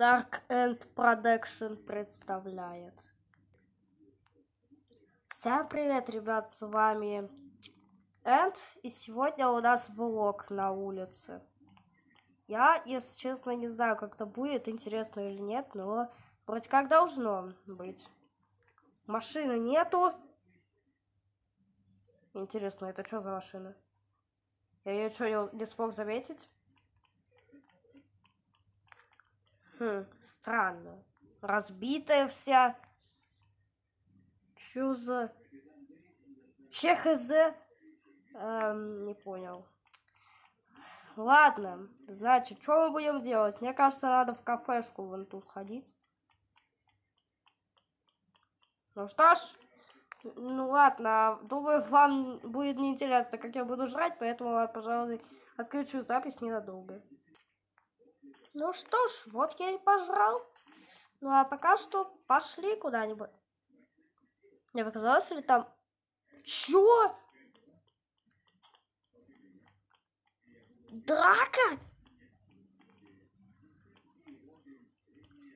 Dark End Production представляет. Всем привет, ребят, с вами Энд, и сегодня у нас влог на улице. Я, если честно, не знаю, как это будет, интересно или нет, но вроде как должно быть. Машины нету. Интересно, это что за машина? Я ее что, не смог заметить? Хм, странно. Разбитая вся. Чё за... Че хз? Эм, не понял. Ладно, значит, что мы будем делать? Мне кажется, надо в кафешку вон тут ходить. Ну что ж, ну ладно, думаю, вам будет неинтересно, как я буду жрать, поэтому, пожалуй, отключу запись ненадолго. Ну что ж, вот я и пожрал. Ну а пока что пошли куда-нибудь. Мне показалось ли там... Чё? Драка?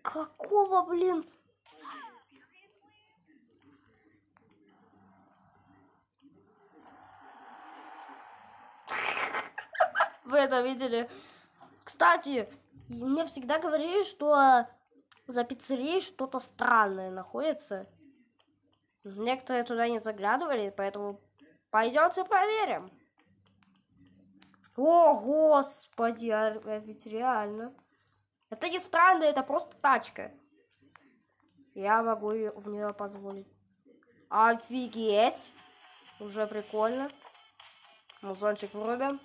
Какого, блин? Вы это видели? Кстати, мне всегда говорили, что за пиццерией что-то странное находится. Некоторые туда не заглядывали, поэтому пойдемте проверим. О, господи, а, а ведь реально. Это не странно, это просто тачка. Я могу в нее позволить. Офигеть! Уже прикольно. Музончик врубим.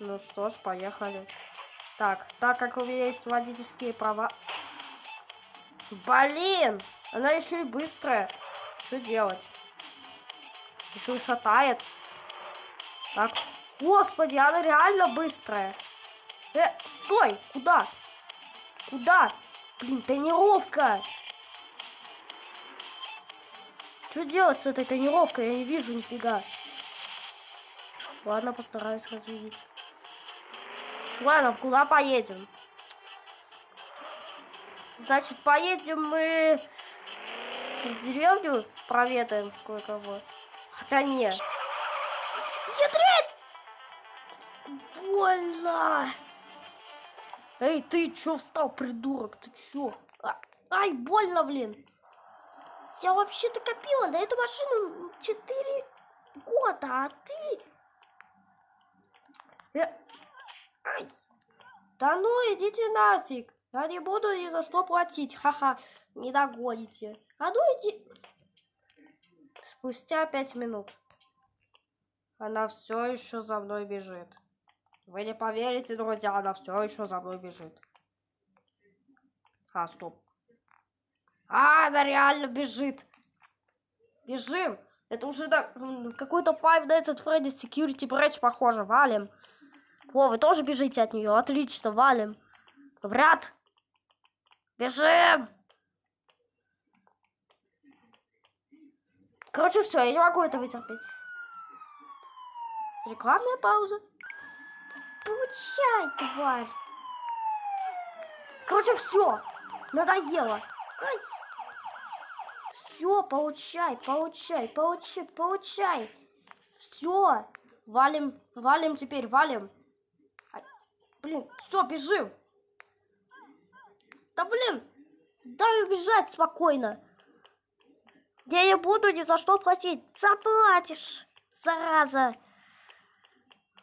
Ну что ж, поехали. Так, так как у меня есть водительские права... Блин! Она еще и быстрая. Что делать? Еще и шатает. Так. Господи, она реально быстрая. Э, стой! Куда? Куда? Блин, тренировка! Что делать с этой тренировкой? Я не вижу нифига. Ладно, постараюсь развидеть. Ладно, куда поедем? Значит, поедем мы в деревню, проведаем кое-кого. Хотя нет. Ядрить! Больно! Эй, ты чё встал, придурок? Ты чё? А, ай, больно, блин! Я вообще-то копила на эту машину 4 года, а ты... Э, Да ну, идите нафиг. Я не буду ни за что платить. Ха-ха, не догоните. А ну иди. Спустя пять минут. Она все еще за мной бежит. Вы не поверите, друзья, она все еще за мной бежит. А, стоп. А, она реально бежит. Бежим. Это уже на какой-то Five Nights at Freddy's Security Breach похоже. Валим. О, вы тоже бежите от нее? Отлично, валим. В ряд. Бежим. Короче, все, я не могу это вытерпеть. Рекламная пауза. Получай, тварь. Короче, все. Надоело. Все, получай, получай, получай, получай. Все. Валим, валим теперь, валим. Блин, все, бежим. Да блин, дай убежать спокойно. Я не буду ни за что платить. Заплатишь, зараза.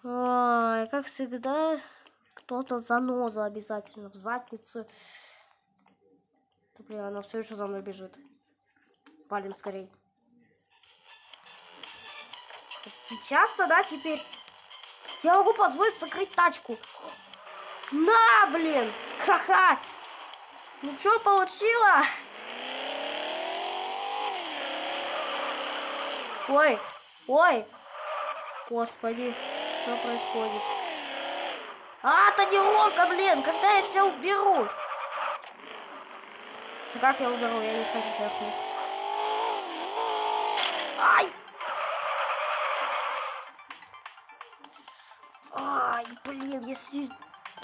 Ой, как всегда, кто-то заноза обязательно в заднице. Да, блин, она все еще за мной бежит. Валим скорей. Сейчас она теперь... Я могу позволить закрыть тачку. На, блин! Ха-ха! Ну что получила? Ой, ой! Господи, что происходит? А, тонировка, блин! Когда я тебя уберу? Как я уберу? Я не сантехник. Ай! Ай, блин, если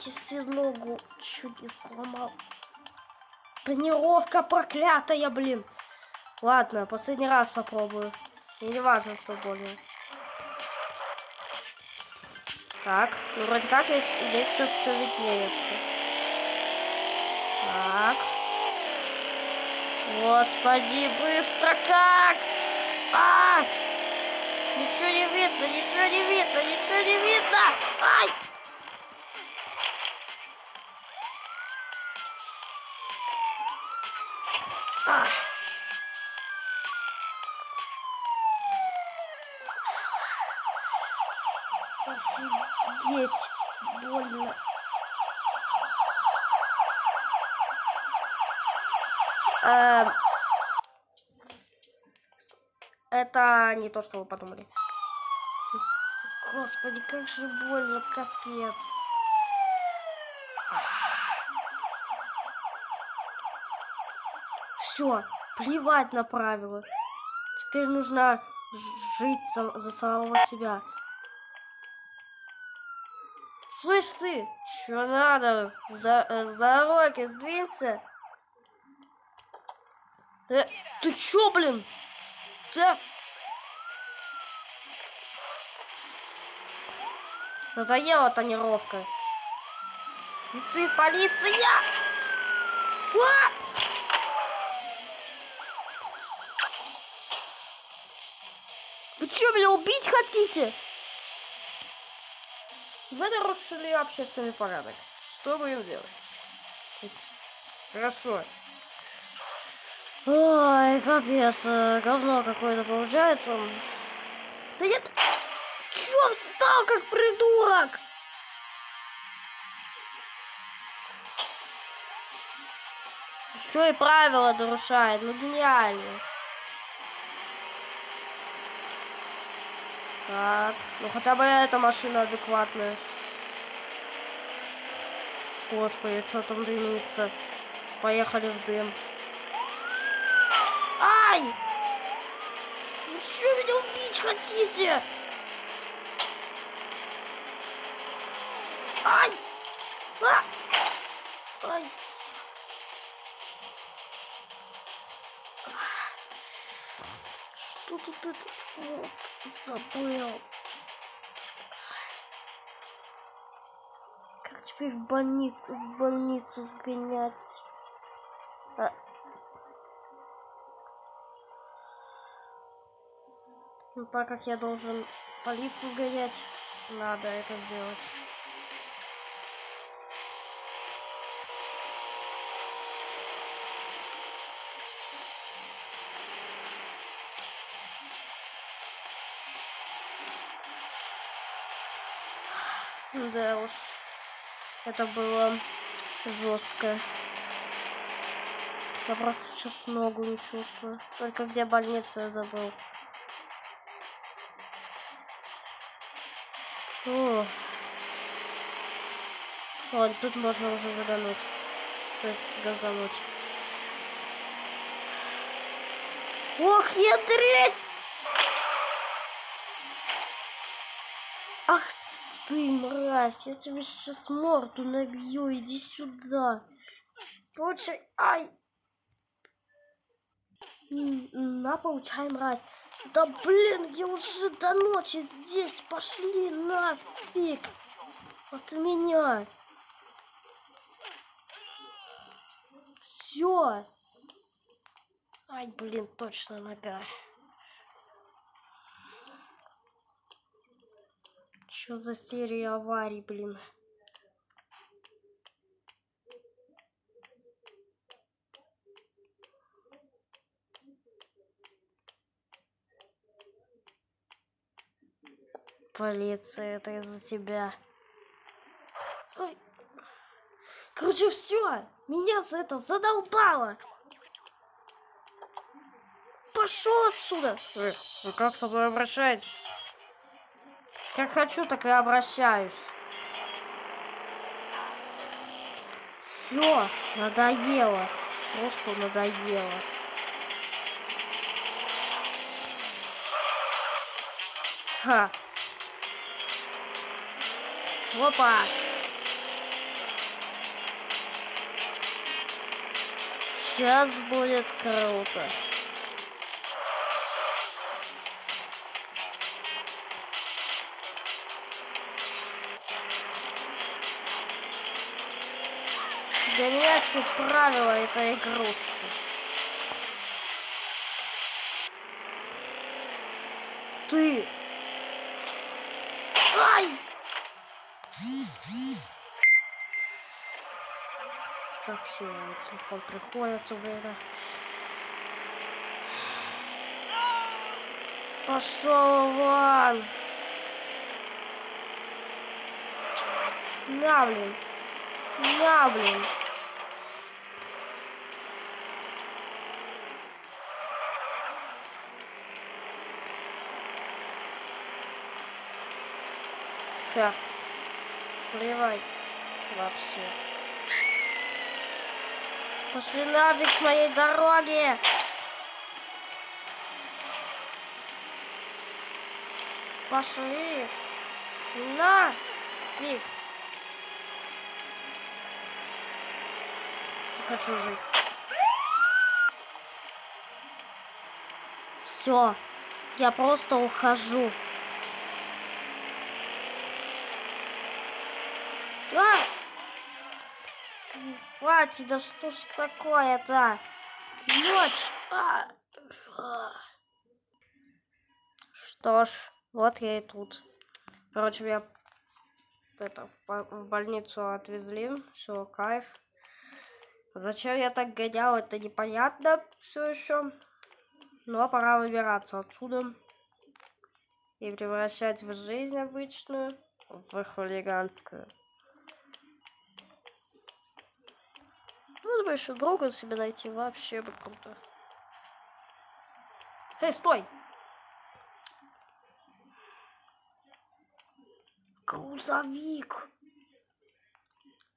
Если ногу чуть не сломал. Тренировка проклятая, блин. Ладно, последний раз попробую. И не важно, что больно. Так, ну вроде как здесь, здесь сейчас все виднеется. Так. Господи, быстро как! А! Ничего не видно, ничего не видно, ничего не видно! Ай! Офигеть, больно. Эм, Это не то, что вы подумали. Господи, как же больно, капец. Все, плевать на правила. Теперь нужно жить за, за самого себя. Слышь ты, что надо? С, до- э, дороги сдвинься. Э, ты чё, блин? Ты... Надоела тонировка. И ты полиция! А! Вы что, меня убить хотите? Вы нарушили общественный порядок. Что будем делать? Хорошо. Ой, капец, э, говно какое-то получается. Да нет, чё встал как придурок? Еще и правила нарушает, ну гениально. Так, ну хотя бы эта машина адекватная. Господи, что там дымится? Поехали в дым. Ай! Вы что, меня убить хотите? Ай! А! Ай! Что тут этот мост забыл? Как теперь в больницу, в больницу сгонять? А, Ну, так как я должен полицию сгонять, надо это сделать. Да уж, это было жестко. Я просто сейчас ногу не чувствую. Только где больница я забыл. О. Вот, тут можно уже задануть. То есть газануть. Ох, ядрить! Ах ты, мразь, я тебе сейчас морду набью, иди сюда. Получай, ай! На, получай, мразь. Да блин, я уже до ночи здесь, пошли нафиг. От меня. Все. Ай, блин, точно нога. Что за серия аварий, блин? Полиция, это из-за тебя. Короче, все. Меня за это задолбало. Пошел отсюда. Вы, вы как со мной обращаетесь? Как хочу, так и обращаюсь. Все, надоело. Просто надоело. Ха. Опа. Сейчас будет круто. Для меня это правила этой игрушки. Ты! Ай! Сообщение на телефон приходит время. Пошел вон! На, блин! На, блин! Все. Плевать вообще. Пошли нафиг с моей дороги! Пошли! На! Фиг! Хочу жить. Все. Я просто ухожу. А! Хватит, да что ж такое-то? Ночь! А! Что ж, вот я и тут. Короче, меня это, в больницу отвезли. Все, кайф. Зачем я так гонял, это непонятно все еще. Но пора выбираться отсюда. И превращать в жизнь обычную в хулиганскую. Бы еще друга себе найти, вообще бы круто. Эй, стой! Грузовик!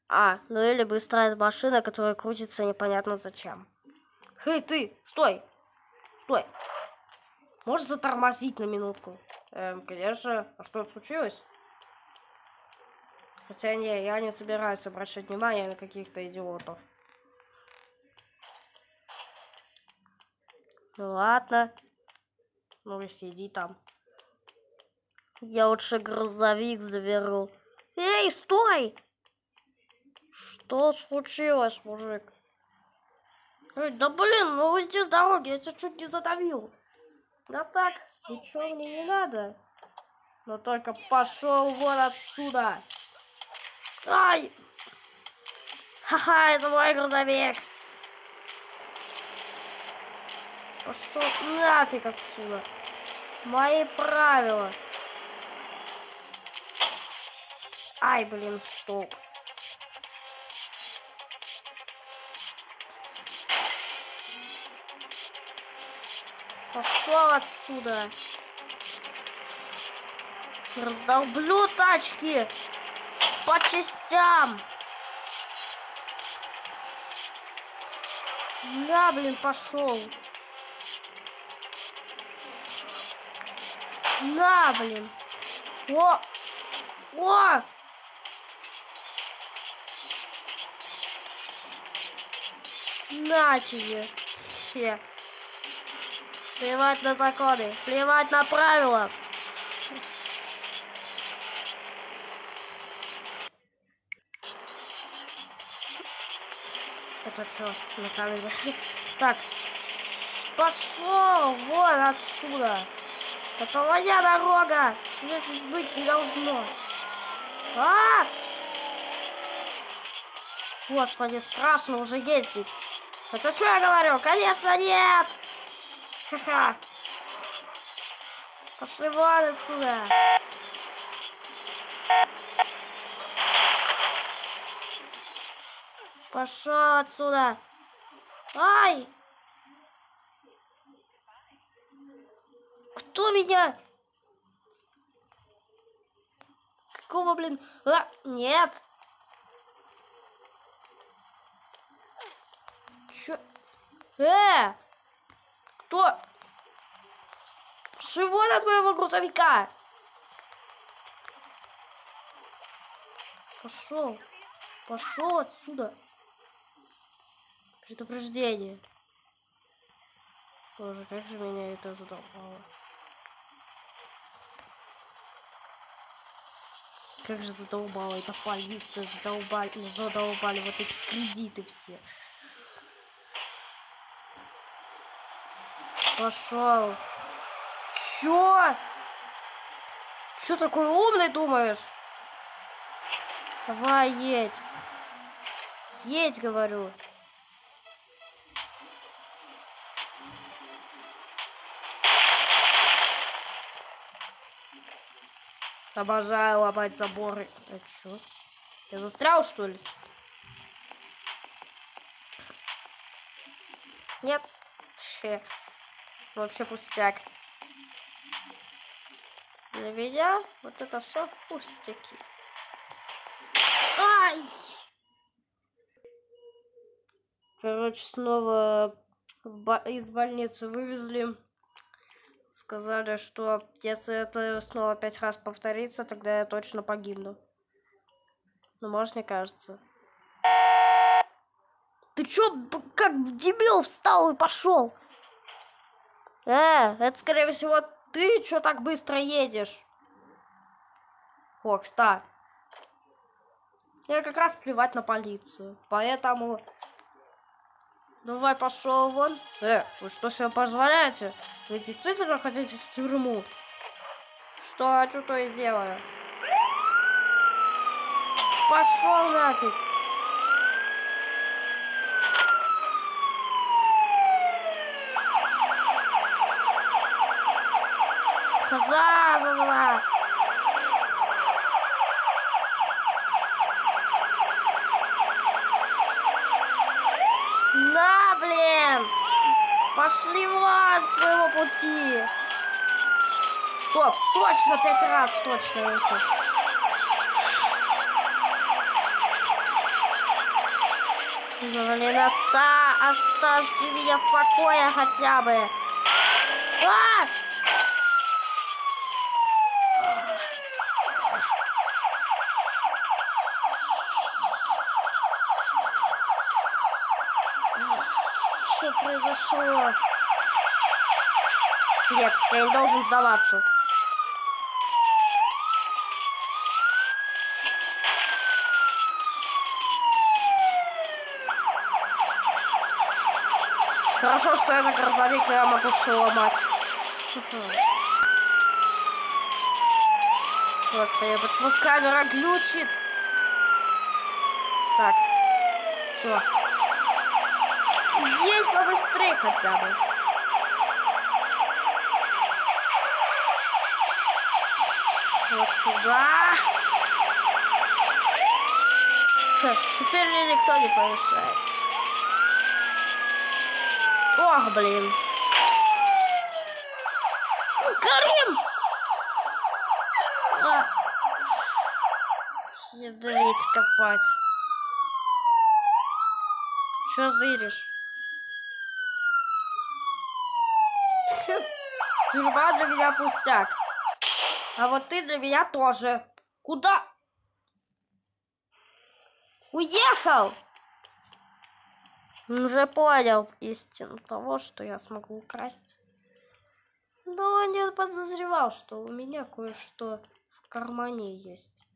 А, ну или быстрая машина, которая крутится непонятно зачем. Эй, ты, стой! Стой! Можешь затормозить на минутку? Эм, конечно. А что случилось? Хотя не, я не собираюсь обращать внимание на каких-то идиотов. Ну ладно. Ну сиди там. Я лучше грузовик заберу. Эй, стой! Что случилось, мужик? Эй, да блин, ну уйди с дороги, я тебя чуть не задавил. Да так, ничего мне не надо. Но только пошел вон отсюда. Ай! Ха-ха, это мой грузовик. Пошел нафиг отсюда. Мои правила. Ай, блин, стоп. Пошел отсюда. Раздолблю тачки по частям. Да, блин, пошел. На, блин. О! О! На тебе. Все. Плевать на законы. Плевать на правила. Это что, на камере? Так. Пошел вон отсюда. Это моя дорога! Здесь быть не должно. А! Господи, страшно уже ездить. Это что я говорю? Конечно, нет! Ха-ха! Пошли вон отсюда! Пошел отсюда! Ай! Кто меня? Какого, блин? А, нет. Чё? Э! Кто? Чего на твоего грузовика? Пошел. Пошел отсюда. Предупреждение. Боже, как же меня это задолбало. Как же задолбало это полиция, задолбали, задолбали вот эти кредиты все. Пошел. Чё? Чё такой умный думаешь? Давай, едь. Едь, говорю. Обожаю ломать заборы. А чё? Я застрял, что ли? Нет. Че. Вообще пустяк. Для меня вот это все пустяки. Ай! Короче, снова из больницы вывезли. Сказали, что если это снова пять раз повторится, тогда я точно погибну. Ну, может, мне кажется. Ты чё, как дебил встал и пошел? Э, это, скорее всего, ты чё так быстро едешь? О, кстати. Я как раз плевать на полицию. Поэтому... Давай пошел вон. Э, вы что себе позволяете? Вы действительно хотите в тюрьму? Что хочу, то и делаю. Пошел нафиг. Коза, за, за. На, блин! Пошли вон с моего пути! Стоп! Точно пять раз! Точно эти! Блин, оста оставьте меня в покое хотя бы! А! что произошло? Нет, я не должен сдаваться. Хорошо, что я на грузовик, я могу все ломать. Господи, почему камера глючит? Так, все. Есть побыстрее хотя бы. Вот сюда. Ха, теперь мне никто не помешает. Ох, блин. Карим! А. Ядрить копать. Что зыришь? Тюрьма для меня пустяк. А вот ты для меня тоже. Куда? Уехал! Уже понял истину того, что я смогу украсть. Но не подозревал, что у меня кое-что в кармане есть.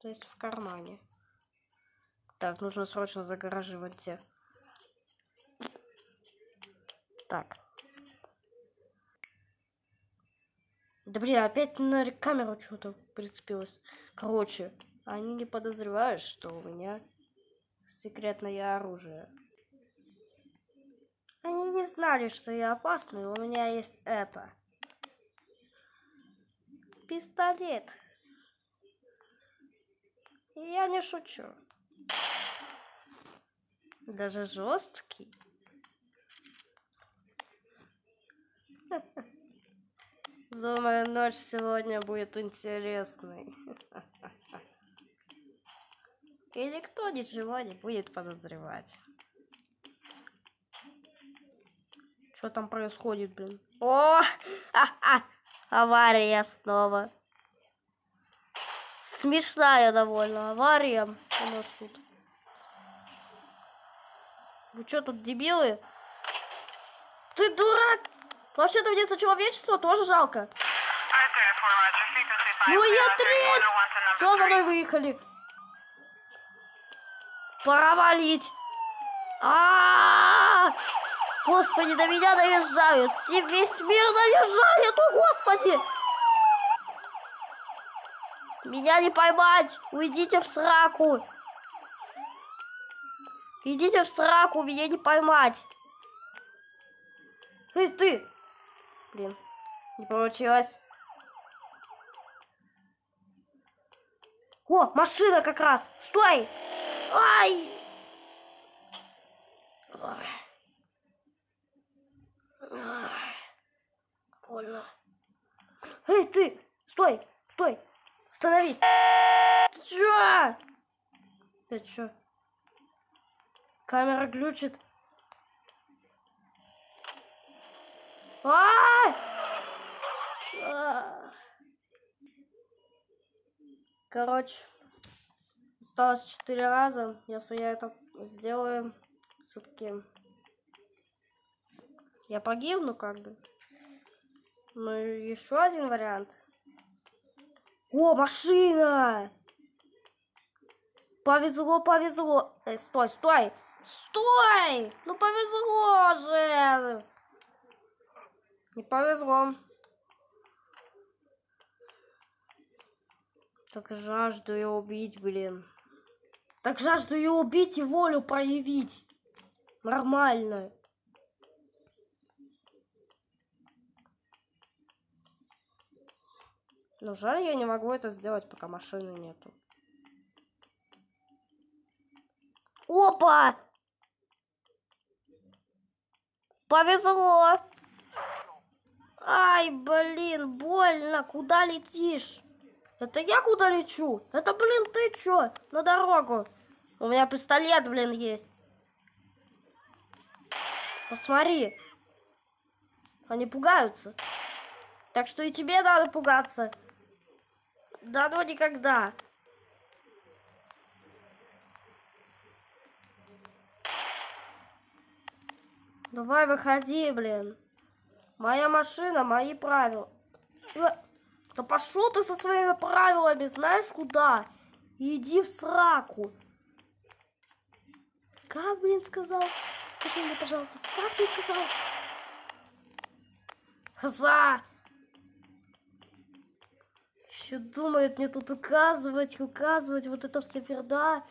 То есть в кармане. Так, нужно срочно загораживать те. Так. Да блин, опять на камеру что-то прицепилось. Короче, они не подозревают, что у меня секретное оружие. Они не знали, что я опасный, у меня есть это. Пистолет. Я не шучу. Даже жесткий. Думаю, ночь сегодня будет интересной. И никто ничего не будет подозревать. Что там происходит, блин? О! Авария снова. Смешная довольно авария у нас тут. Вы что, тут дебилы? Ты дурак! Вообще-то мне за человечество тоже жалко. Ну я треть! Все, за мной выехали. Пора валить. Господи, до меня наезжают. Весь мир наезжает, о господи! Меня не поймать! Уйдите в сраку! Идите в сраку, меня не поймать! Эй, ты! Блин, не получилось. О, машина как раз! Стой! Ай! Больно. Эй, ты! Стой! Стой! Остановись! Ты чё? Ты чё? Камера глючит. А! а! Короче, осталось четыре раза. Если я это сделаю, все-таки я погибну как бы. Ну, еще один вариант. О, машина! Повезло, повезло. Эй, стой, стой! Стой! Ну повезло же! Не повезло. Так жажду ее убить, блин. Так жажду ее убить и волю проявить. Нормально. Но жаль, я не могу это сделать, пока машины нету. Опа! Повезло! Ай, блин, больно. Куда летишь? Это я куда лечу? Это, блин, ты чё? На дорогу. У меня пистолет, блин, есть. Посмотри. Они пугаются. Так что и тебе надо пугаться. Да ну никогда. Давай выходи, блин. Моя машина, мои правила. Э, да пошел ты со своими правилами, знаешь куда? Иди в сраку. Как, блин, сказал? Скажи мне, пожалуйста, как ты сказал? Хаза! Еще думает мне тут указывать, указывать, вот это все перда.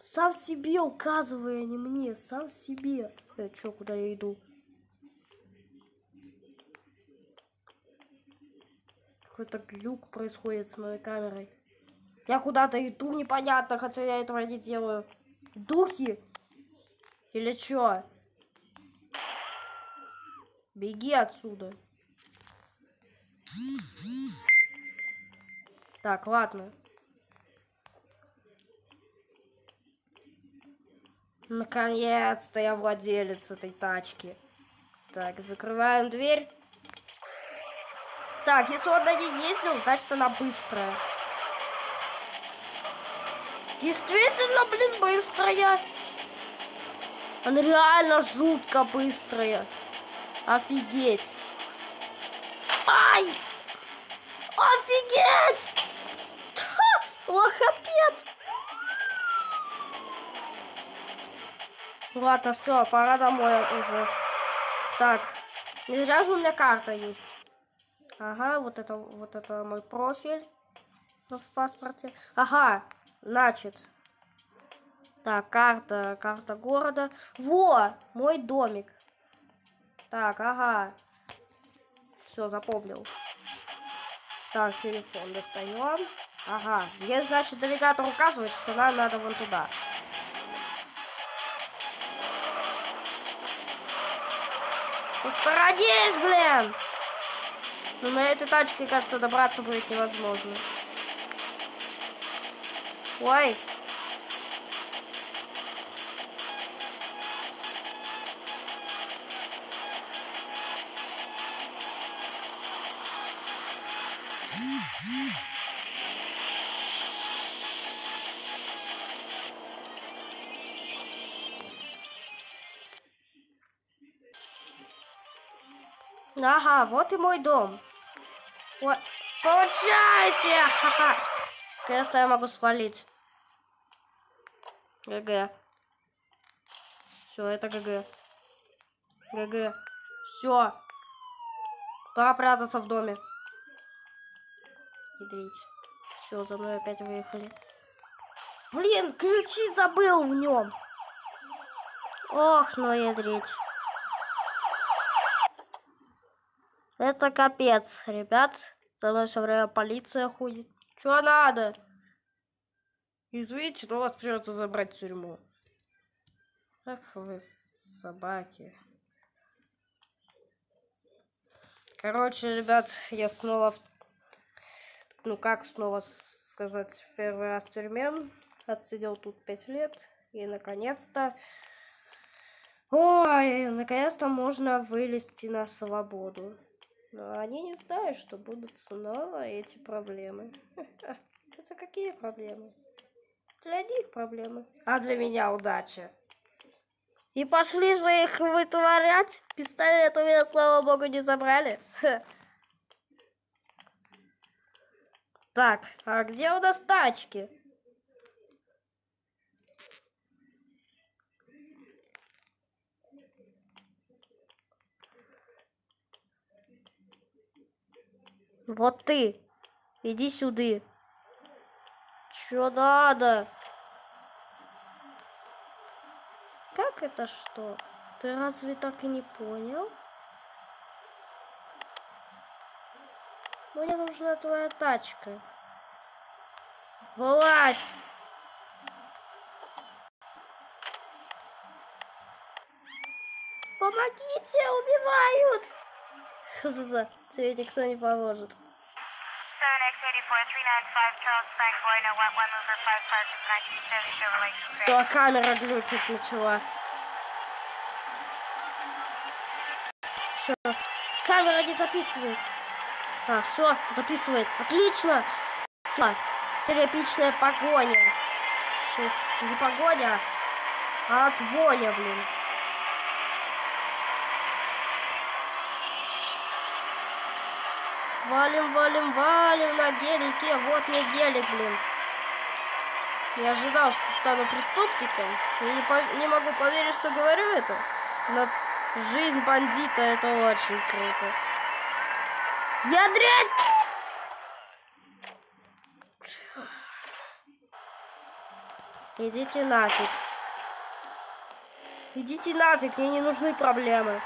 Сам себе указывая, а не мне, сам себе. Э, чё, куда я иду? Какой-то глюк происходит с моей камерой. Я куда-то иду непонятно, хотя я этого не делаю. Духи? Или чё? Беги отсюда. Так, ладно. Наконец-то я владелец этой тачки. Так, закрываем дверь. Так, если он на ней ездил, значит она быстрая. Действительно, блин, быстрая. Она реально жутко быстрая. Офигеть. Ай! Офигеть! Лохопед! Ладно, все, пора домой уже. Так, не зря же у меня карта есть. Ага, вот это, вот это мой профиль в паспорте. Ага, значит. Так, карта, карта города. Во, мой домик. Так, ага. Все, запомнил. Так, телефон достаем. Ага, мне, значит, навигатор указывает, что нам надо вон туда. Посторонись, блин! Но на этой тачке, кажется, добраться будет невозможно. Ой. Ага, вот и мой дом. Вот. Получайте! Ха-ха. Наконец-то я могу свалить. GG. Все, это GG. GG. Все. Пора прятаться в доме. Ядрить. Все, за мной опять выехали. Блин, ключи забыл в нем. Ох, ну ядрить. Это капец, ребят. За мной все время полиция ходит. Что надо? Извините, но вас придется забрать в тюрьму. Ах вы собаки. Короче, ребят, я снова... Ну, как снова сказать, первый раз в тюрьме. Отсидел тут пять лет. И, наконец-то... Ой, наконец-то можно вылезти на свободу. Но они не знают, что будут снова эти проблемы. Это какие проблемы? Для них проблемы. А для меня удача. И пошли же их вытворять. Пистолет у меня, слава богу, не забрали. Так, а где у нас тачки? Вот ты. Иди сюда. Чё надо? Как это что? Ты разве так и не понял? Мне нужна твоя тачка. Влазь! Помогите, убивают! Хз, тебе никто не поможет. 7X84 Все, камера глючить начала. Все, камера не записывает. А, все, записывает. Отлично! Все, теперь погоня. То есть не погоня, а от воня, блин. Валим, валим, валим на гелике. Вот мне гелик, блин. Не ожидал, что стану преступником. Я не, не могу поверить, что говорю это. Но жизнь бандита это очень круто. Я дрянь! Идите нафиг. Идите нафиг, мне не нужны проблемы.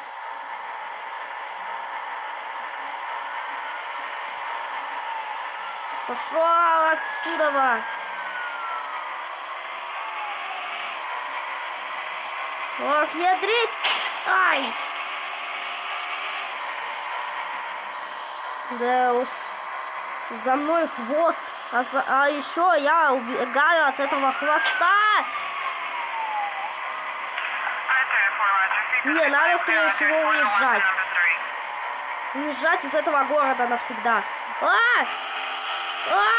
Пошел отсюда! Ох, ядрить! Ай! Да уж. За мной хвост. А, за... а еще я убегаю от этого хвоста. Не, надо, скорее всего, уезжать. Уезжать из этого города навсегда. А! А!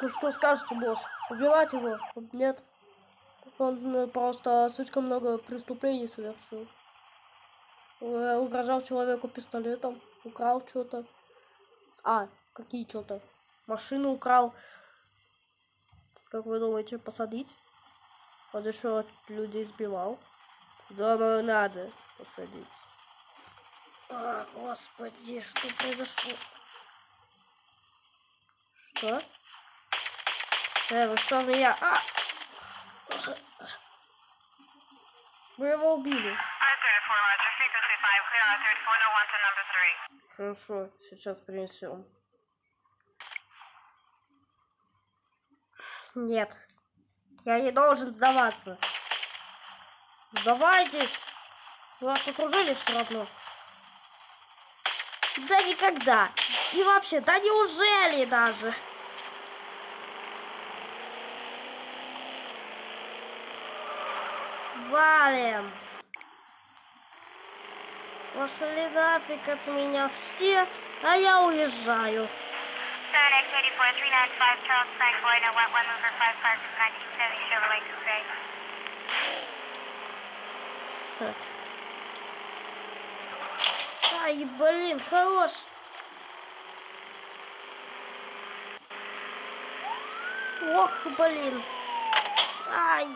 Ну что скажете, босс? Убивать его? Нет. Он э, просто слишком много преступлений совершил. Э, угрожал человеку пистолетом, украл что-то. А, какие что-то? Машину украл. Как вы думаете, посадить? Он еще людей сбивал. Думаю, надо посадить. А, господи, что произошло? Что? Э, вы что меня? А! Мы его убили. Хорошо, сейчас принесем. Нет, я не должен сдаваться. Сдавайтесь. Вас окружили все равно. Да никогда. И вообще, да неужели даже? Валим. Пошли нафиг от меня все, а я уезжаю. 7X84 395 Charles Frank Boy, no wet one mover 5 Park 1970 Chevrolet Coupe. Ай, блин, хорош. Ох, блин. Ай.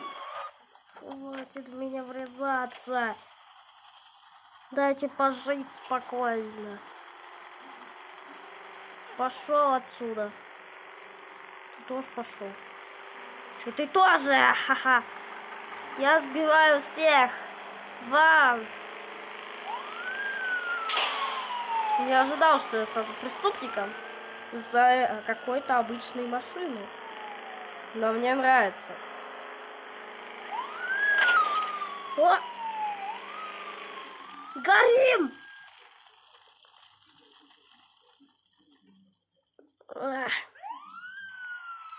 Хватит меня врезаться. Дайте пожить спокойно. Пошел отсюда. Ты тоже пошел. И ты тоже, ха-ха. Я сбиваю всех. Вам. Не ожидал, что я стану преступником из-за какой-то обычной машины. Но мне нравится. О! Горим!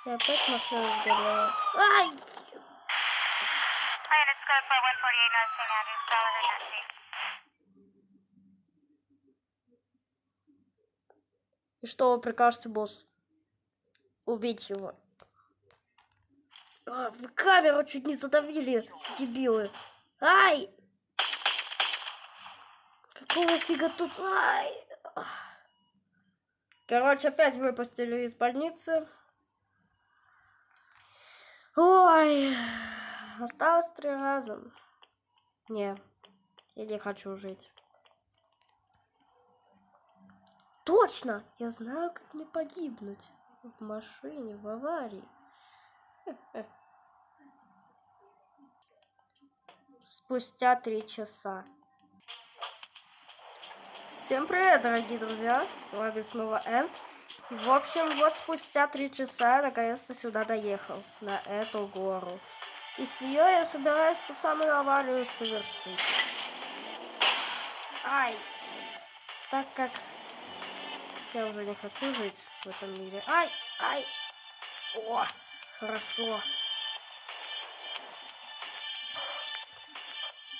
И опять машина сгорела. Ай! Pilot Squad 4148 North St. Andrews, Dollar Taxi. И что вы прикажете, босс? Убить его. А, вы камеру чуть не задавили, дебилы. Ай! Какого фига тут? Ай! Короче, опять выпустили из больницы. Ой, осталось три раза. Не, я не хочу жить. Точно! Я знаю, как мне погибнуть. В машине, в аварии. Спустя три часа. Всем привет, дорогие друзья! С вами снова Энд. В общем, вот спустя три часа я наконец-то сюда доехал, на эту гору. И с нее я собираюсь ту самую аварию совершить. Ай! Так как я уже не хочу жить в этом мире. Ай! Ай! О! Хорошо.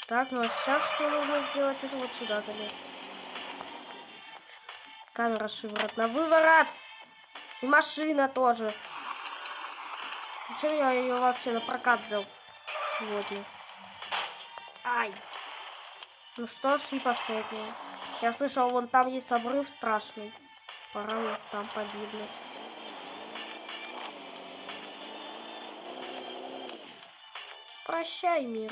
Так, ну а сейчас что нужно сделать? Это вот сюда залезть. Камера шиворот на выворот. И машина тоже. Зачем я ее вообще на прокат взял сегодня? Ай. Ну что ж, и последнее. Я слышал, вон там есть обрыв страшный. Пора мне там погибнуть. Прощай, мир.